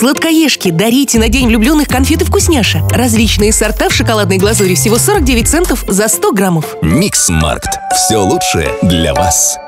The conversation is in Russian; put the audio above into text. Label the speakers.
Speaker 1: Сладкоежки, дарите на День влюбленных конфеты вкусняша. Различные сорта в шоколадной глазури всего 49 центов за 100 граммов.
Speaker 2: Микс Маркт. Все лучшее для вас.